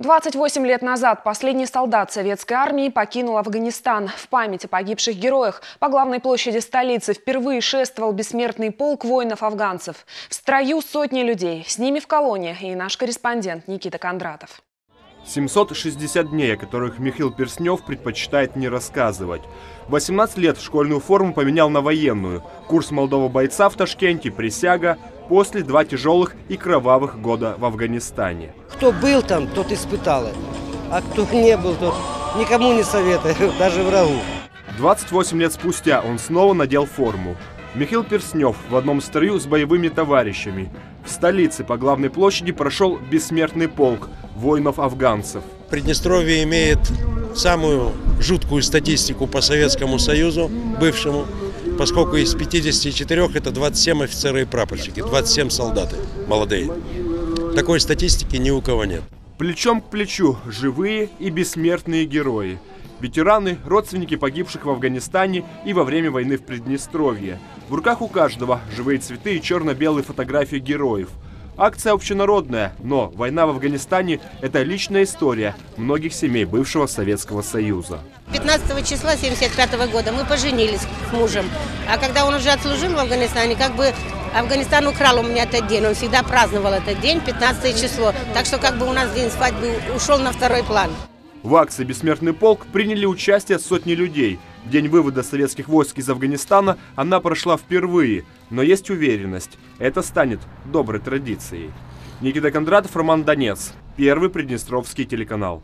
28 лет назад последний солдат советской армии покинул Афганистан. В память погибших героях по главной площади столицы впервые шествовал бессмертный полк воинов-афганцев. В строю сотни людей. С ними в колонне и наш корреспондент Никита Кондратов. 760 дней, о которых Михаил Перснев предпочитает не рассказывать. 18 лет школьную форму поменял на военную. Курс молодого бойца в Ташкенте, присяга, после два тяжелых и кровавых года в Афганистане. Кто был там, тот испытал это. А кто не был, тот никому не советую, даже врагу. 28 лет спустя он снова надел форму. Михаил Перснев в одном строю с боевыми товарищами. В столице по главной площади прошел бессмертный полк воинов-афганцев. Приднестровье имеет самую жуткую статистику по Советскому Союзу, бывшему, поскольку из 54 это 27 офицеры и прапорщики, 27 солдаты молодые. Такой статистики ни у кого нет. Плечом к плечу живые и бессмертные герои. Ветераны, родственники погибших в Афганистане и во время войны в Приднестровье. В руках у каждого живые цветы и черно-белые фотографии героев – Акция общенародная, но война в Афганистане – это личная история многих семей бывшего Советского Союза. 15 числа 75 года мы поженились с мужем. А когда он уже отслужил в Афганистане, как бы Афганистан украл у меня этот день. Он всегда праздновал этот день, 15 число. Так что как бы у нас день свадьбы ушел на второй план. В акции «Бессмертный полк» приняли участие сотни людей. В день вывода советских войск из Афганистана она прошла впервые, но есть уверенность, это станет доброй традицией. Никита Кондратов, Роман Донец. Первый Приднестровский телеканал.